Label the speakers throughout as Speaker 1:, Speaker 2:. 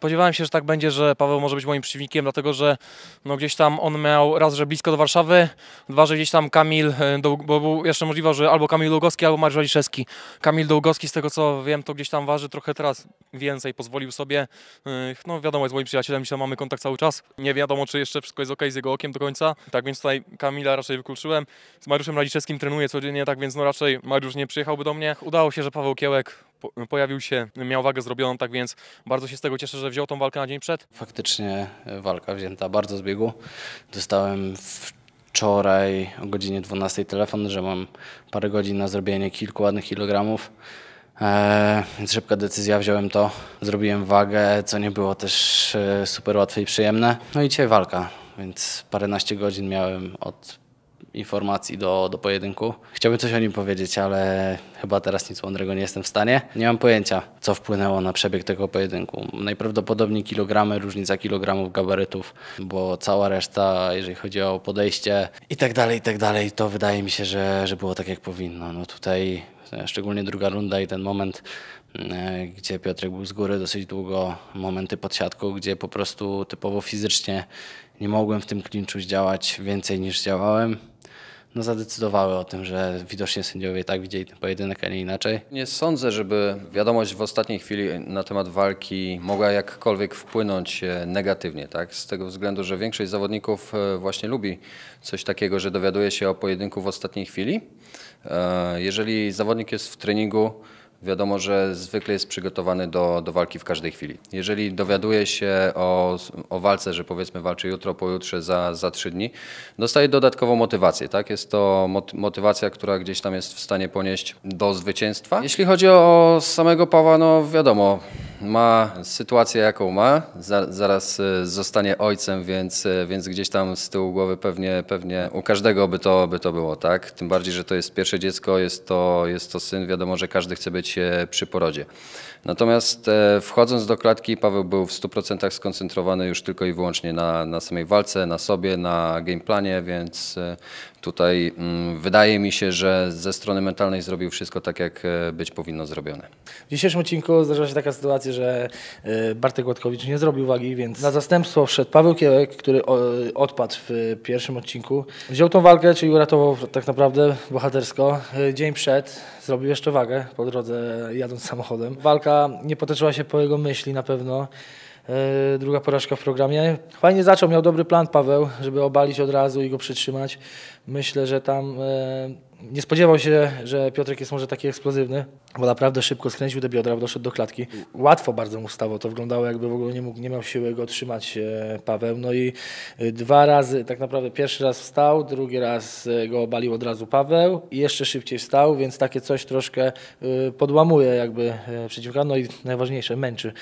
Speaker 1: Spodziewałem się, że tak będzie, że Paweł może być moim przeciwnikiem, dlatego że no gdzieś tam on miał raz, że blisko do Warszawy, dwa, że gdzieś tam Kamil, e, Doł- bo był jeszcze możliwe, że albo Kamil Długowski, albo Mariusz Waliszewski. Kamil Długowski, z tego co wiem, to gdzieś tam waży trochę teraz więcej, pozwolił sobie. E, No wiadomo, jest moim przyjacielem, dzisiaj mamy kontakt cały czas. Nie wiadomo, czy jeszcze wszystko jest ok z jego okiem do końca. Tak więc tutaj Kamila raczej wykluczyłem. Z Mariuszem Raliczewskim trenuję codziennie, tak więc no raczej Mariusz nie przyjechałby do mnie. Udało się, że Paweł Kiełek pojawił się, miał wagę zrobioną, tak więc bardzo się z tego cieszę, że wziął tą walkę na dzień przed.
Speaker 2: Faktycznie walka wzięta bardzo z biegu. Dostałem wczoraj o godzinie 12 telefon, że mam parę godzin na zrobienie kilku ładnych kilogramów. Eee, więc szybka decyzja, wziąłem to, zrobiłem wagę, co nie było też e, super łatwe i przyjemne. No i dzisiaj walka, więc paręnaście godzin miałem od informacji do, do pojedynku. Chciałbym coś o nim powiedzieć, ale chyba teraz nic mądrego nie jestem w stanie. Nie mam pojęcia, co wpłynęło na przebieg tego pojedynku. Najprawdopodobniej kilogramy, różnica kilogramów, gabarytów, bo cała reszta, jeżeli chodzi o podejście i tak dalej, i tak dalej, to wydaje mi się, że, że było tak, jak powinno. No tutaj szczególnie druga runda i ten moment, e, gdzie Piotrek był z góry dosyć długo, momenty pod siatką, gdzie po prostu typowo fizycznie nie mogłem w tym klinczu zdziałać więcej niż działałem no zadecydowały o tym, że widocznie sędziowie tak widzieli ten pojedynek, a nie inaczej.
Speaker 3: Nie sądzę, żeby wiadomość w ostatniej chwili na temat walki mogła jakkolwiek wpłynąć e, negatywnie, tak? Z tego względu, że większość zawodników e, właśnie lubi coś takiego, że dowiaduje się o pojedynku w ostatniej chwili. E, Jeżeli zawodnik jest w treningu, wiadomo, że zwykle jest przygotowany do, do walki w każdej chwili. Jeżeli dowiaduje się o, o walce, że powiedzmy walczy jutro, pojutrze, za, za trzy dni, dostaje dodatkową motywację. Tak? Jest to mot- motywacja, która gdzieś tam jest w stanie ponieść do zwycięstwa. Jeśli chodzi o samego Pawła, no wiadomo, ma sytuację jaką ma, za, zaraz e, zostanie ojcem, więc, e, więc gdzieś tam z tyłu głowy pewnie, pewnie u każdego by to, by to było, tak? Tym bardziej, że to jest pierwsze dziecko, jest to, jest to syn, wiadomo, że każdy chce być e, przy porodzie. Natomiast wchodząc do klatki, Paweł był w 100% skoncentrowany już tylko i wyłącznie na, na samej walce, na sobie, na gameplanie, więc tutaj mm, wydaje mi się, że ze strony mentalnej zrobił wszystko tak, jak e, być powinno zrobione.
Speaker 4: W dzisiejszym odcinku zdarzyła się taka sytuacja, że e, Bartek Łatkowicz nie zrobił wagi, więc na zastępstwo wszedł Paweł Kiełek, który odpadł w pierwszym odcinku. Wziął tą walkę, czyli uratował tak naprawdę bohatersko. E, Dzień przed zrobił jeszcze wagę po drodze jadąc samochodem. Walka nie potoczyła się po jego myśli na pewno. E, Druga porażka w programie. Fajnie zaczął, miał dobry plan Paweł, żeby obalić od razu i go przytrzymać. Myślę, że tam e, nie spodziewał się, że Piotrek jest może taki eksplozywny, bo naprawdę szybko skręcił te biodra, doszedł do klatki. Łatwo bardzo mu stało, to wyglądało jakby w ogóle nie, mógł, nie miał siły go trzymać e, Paweł. No i e, dwa razy, tak naprawdę pierwszy raz wstał, drugi raz e, go obalił od razu Paweł i jeszcze szybciej wstał, więc takie coś troszkę podłamuje jakby przeciwnika, no i najważniejsze, męczy.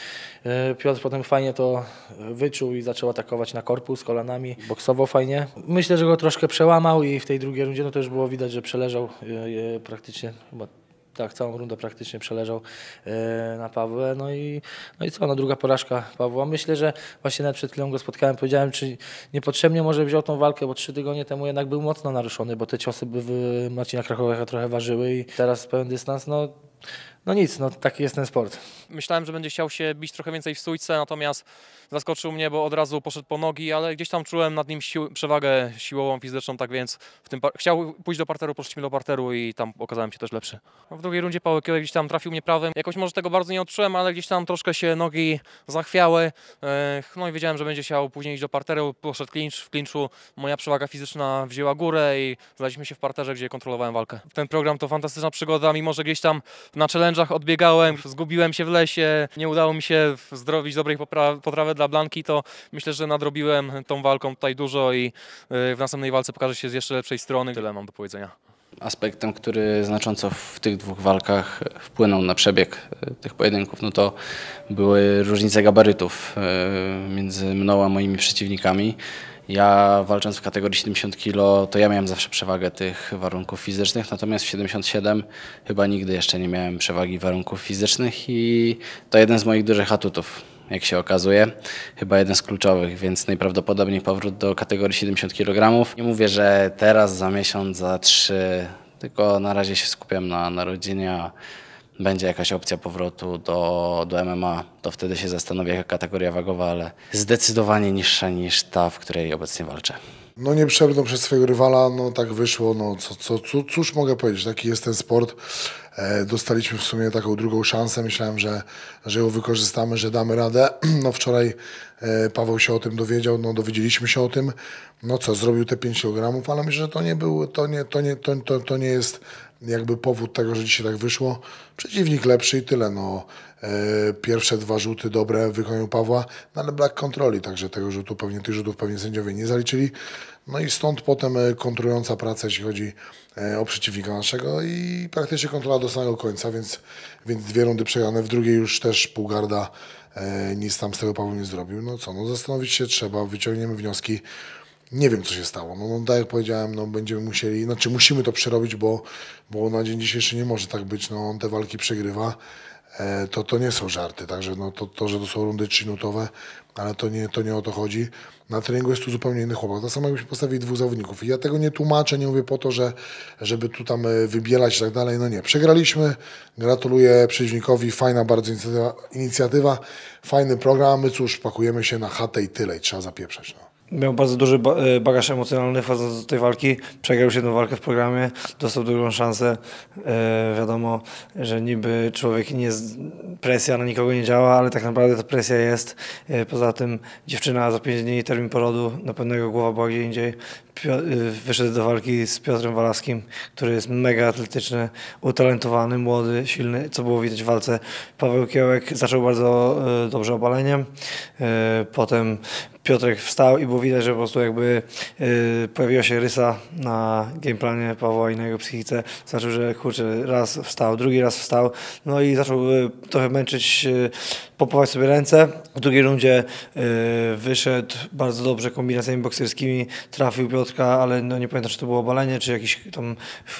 Speaker 4: Piotr potem fajnie to wyczuł i zaczął atakować na korpus kolanami, boksował fajnie. Myślę, że go troszkę przełamał i w tej drugiej rundzie no to już było widać, że przeleżał e, e, praktycznie chyba tak, całą rundę praktycznie przeleżał e, na Pawłę. No i, no i co, no druga porażka Pawła. Myślę, że właśnie nawet przed chwilą go spotkałem, powiedziałem, czy niepotrzebnie może wziął tą walkę, bo trzy tygodnie temu jednak był mocno naruszony, bo te ciosy w Marcina Krakowiaka trochę ważyły i teraz pełen dystans, no, no nic, no taki jest ten sport.
Speaker 1: Myślałem, że będzie chciał się bić trochę więcej w stójce, natomiast zaskoczył mnie, bo od razu poszedł po nogi, ale gdzieś tam czułem nad nim sił, przewagę siłową, fizyczną, tak więc w tym chciał pójść do parteru, poszliśmy do parteru i tam okazałem się też lepszy. No, W drugiej rundzie Paweł gdzieś tam trafił mnie prawym, jakoś może tego bardzo nie odczułem, ale gdzieś tam troszkę się nogi zachwiały, no i wiedziałem, że będzie chciał później iść do parteru, poszedł klincz, w klinczu moja przewaga fizyczna wzięła górę i znaleźliśmy się w parterze, gdzie kontrolowałem walkę. Ten program to fantastyczna przygoda, mimo że gdzieś tam na odbiegałem, zgubiłem się w lesie, nie udało mi się zdrowić dobrej potrawy dla Blanki, to myślę, że nadrobiłem tą walką tutaj dużo i y, w następnej walce pokażę się z jeszcze lepszej strony. Tyle mam do powiedzenia.
Speaker 2: Aspektem, który znacząco w tych dwóch walkach wpłynął na przebieg e, tych pojedynków, no to były różnice gabarytów e, między mną a moimi przeciwnikami. Ja walcząc w kategorii 70 kg, to ja miałem zawsze przewagę tych warunków fizycznych, natomiast w 77 chyba nigdy jeszcze nie miałem przewagi warunków fizycznych i to jeden z moich dużych atutów jak się okazuje. Chyba jeden z kluczowych, więc najprawdopodobniej powrót do kategorii 70 kg. Nie mówię, że teraz, za miesiąc, za trzy, tylko na razie się skupiam na, na rodzinie, będzie jakaś opcja powrotu do, do MMA, to wtedy się zastanowię jaka kategoria wagowa, ale zdecydowanie niższa niż ta, w której obecnie walczę.
Speaker 5: No nie przebrnął przez swojego rywala, no tak wyszło, no co, co, co, cóż mogę powiedzieć, taki jest ten sport. E, dostaliśmy w sumie taką drugą szansę, myślałem, że, że ją wykorzystamy, że damy radę. No wczoraj e, Paweł się o tym dowiedział, no dowiedzieliśmy się o tym, no co, zrobił te 5 kg, ale myślę, że to nie był, to nie, to nie, to, to, to nie jest jakby powód tego, że dzisiaj tak wyszło. Przeciwnik lepszy i tyle, no. E, pierwsze dwa rzuty dobre w wykonaniu Pawła, no ale brak kontroli, także tego rzutu pewnie, tych rzutów pewnie sędziowie nie zaliczyli. No i stąd potem e, kontrująca praca, jeśli chodzi e, o przeciwnika naszego i praktycznie kontrola do samego końca, więc, więc dwie rundy przegrane, w drugiej już też półgarda nic tam z tego Paweł nie zrobił. No co, no zastanowić się trzeba, wyciągniemy wnioski. Nie wiem, co się stało. No, no tak jak powiedziałem, no, będziemy musieli, znaczy musimy to przerobić, bo, bo na dzień dzisiejszy nie może tak być. No, on te walki przegrywa. E, to, to nie są żarty, także no, to, to, że to są rundy trzyminutowe, ale to nie, to nie o to chodzi. Na treningu jest tu zupełnie inny chłopak. To samo jakbyśmy postawili dwóch zawodników. I ja tego nie tłumaczę, nie mówię po to, że, żeby tu tam e, wybielać i tak dalej. No nie, przegraliśmy. Gratuluję przeciwnikowi. Fajna bardzo inicjatywa, inicjatywa fajny program. My cóż, pakujemy się na chatę i tyle i trzeba zapieprzać. No.
Speaker 6: Miał bardzo duży e, bagaż emocjonalny wchodząc do tej walki. Przegrał już jedną walkę w programie, dostał drugą szansę. E, wiadomo, że niby człowiek nie presja na nikogo nie działa, ale tak naprawdę ta presja jest. E, poza tym dziewczyna za 5 dni termin porodu, na pewnego głowa była gdzie indziej. E, wyszedł do walki z Piotrem Walaskim, który jest mega atletyczny, utalentowany, młody, silny, co było widać w walce. Paweł Kiełek zaczął bardzo e, dobrze obaleniem. E, potem Piotrek wstał i było widać, że po prostu jakby y, pojawiła się rysa na gameplanie Pawła i na jego psychice. Znaczył, że kurczę, raz wstał, drugi raz wstał, no i zaczął y, trochę męczyć, y, popować sobie ręce. W drugiej rundzie y, wyszedł bardzo dobrze kombinacjami bokserskimi, trafił Piotrka, ale no nie pamiętam, czy to było obalenie, czy jakiś tam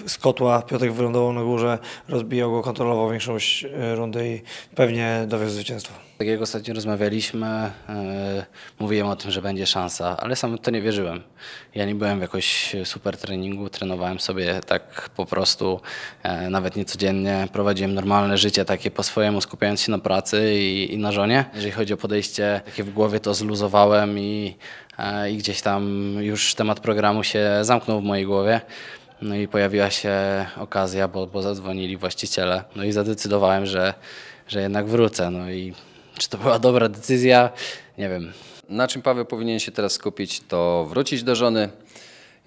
Speaker 6: z kotła Piotrek wylądował na górze, rozbijał go, kontrolował większość y, rundy i pewnie dowiózł zwycięstwo.
Speaker 2: Tak jak ostatnio rozmawialiśmy, e, mówiłem o tym, że będzie szansa, ale sam to nie wierzyłem. Ja nie byłem w jakoś super treningu, trenowałem sobie tak po prostu, e, nawet nie codziennie. Prowadziłem normalne życie takie po swojemu, skupiając się na pracy i, i na żonie. Jeżeli chodzi o podejście takie w głowie, to zluzowałem i, e, i gdzieś tam już temat programu się zamknął w mojej głowie. No i pojawiła się okazja, bo, bo zadzwonili właściciele. No i zadecydowałem, że, że jednak wrócę. No i czy to była dobra decyzja? Nie wiem.
Speaker 3: Na czym Paweł powinien się teraz skupić, to wrócić do żony,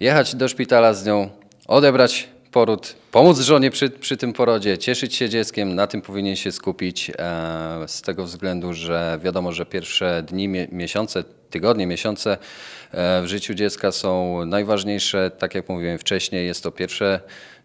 Speaker 3: jechać do szpitala z nią, odebrać poród, pomóc żonie przy, przy tym porodzie, cieszyć się dzieckiem, na tym powinien się skupić e, z tego względu, że wiadomo, że pierwsze dni, mie, miesiące, tygodnie, miesiące e, w życiu dziecka są najważniejsze. Tak jak mówiłem wcześniej, jest to pierwsze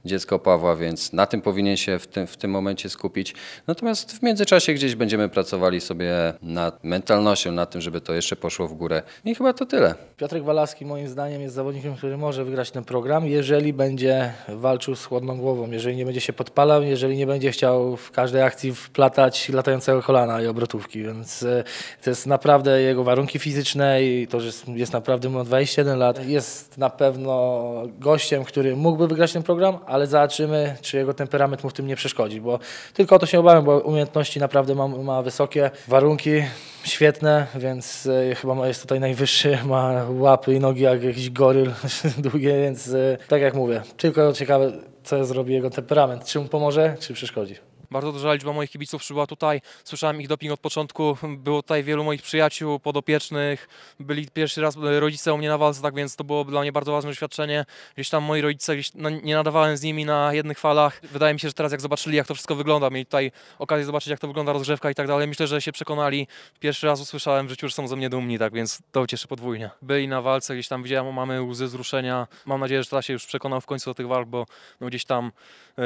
Speaker 3: dziecko Pawła, więc na tym powinien się w tym, w tym momencie skupić. Natomiast w międzyczasie gdzieś będziemy pracowali sobie nad mentalnością, nad tym, żeby to jeszcze poszło w górę. I chyba to tyle.
Speaker 4: Piotrek Walaski moim zdaniem jest zawodnikiem, który może wygrać ten program, jeżeli będzie walczył z chłodną głową, jeżeli nie będzie się podpalał, jeżeli nie będzie chciał w każdej akcji wplatać latającego kolana i obrotówki, więc e, to jest naprawdę jego warunki fizyczne i to, że jest, naprawdę ma 21 lat, jest na pewno gościem, który mógłby wygrać ten program, ale zobaczymy, czy jego temperament mu w tym nie przeszkodzi, bo tylko o to się obawiam, bo umiejętności naprawdę ma, ma wysokie, warunki świetne, więc e, chyba jest tutaj najwyższy, ma łapy i nogi jak jakiś goryl długie, więc e, tak jak mówię, tylko ciekawe, co zrobi jego temperament, czy mu pomoże, czy przeszkodzi.
Speaker 1: Bardzo duża liczba moich kibiców przybyła tutaj. Słyszałem ich doping od początku. Było tutaj wielu moich przyjaciół, podopiecznych. Byli pierwszy raz e, rodzice u mnie na walce, tak więc to było dla mnie bardzo ważne doświadczenie. Gdzieś tam moi rodzice, gdzieś no, nie nadawałem z nimi na jednych falach. Wydaje mi się, że teraz jak zobaczyli, jak to wszystko wygląda, mieli tutaj okazję zobaczyć, jak to wygląda rozgrzewka i tak dalej. Myślę, że się przekonali. Pierwszy raz usłyszałem w życiu, że są ze mnie dumni, tak więc to cieszy podwójnie. Byli na walce, gdzieś tam widziałem mamy łzy wzruszenia. Mam nadzieję, że tata się już przekonał w końcu do tych walk, bo no, gdzieś tam e,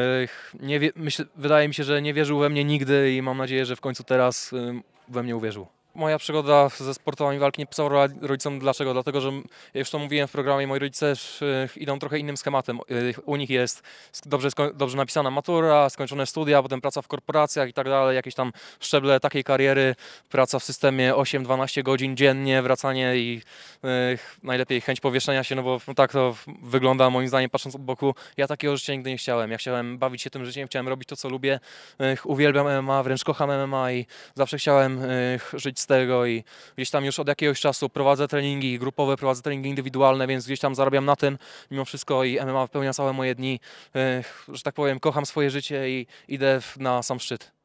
Speaker 1: nie wie, myśl, wydaje mi się, że nie wierzył we mnie nigdy i mam nadzieję, że w końcu teraz we mnie uwierzył. Moja przygoda ze sportowami walki nie pisała rodzicom. Dlaczego? Dlatego, że już to mówiłem w programie, moi rodzice y, idą trochę innym schematem. Y, U nich jest dobrze, dobrze napisana matura, skończone studia, potem praca w korporacjach i tak dalej, jakieś tam szczeble takiej kariery, praca w systemie 8-12 godzin dziennie, wracanie i y, najlepiej chęć powieszenia się, no bo tak to wygląda moim zdaniem patrząc od boku. Ja takiego życia nigdy nie chciałem. Ja chciałem bawić się tym życiem, chciałem robić to, co lubię. Uwielbiam MMA, wręcz kocham MMA i zawsze chciałem żyć z tego i gdzieś tam już od jakiegoś czasu prowadzę treningi grupowe, prowadzę treningi indywidualne, więc gdzieś tam zarabiam na tym mimo wszystko i MMA wypełnia całe moje dni. Y, Że tak powiem, kocham swoje życie i idę na sam szczyt.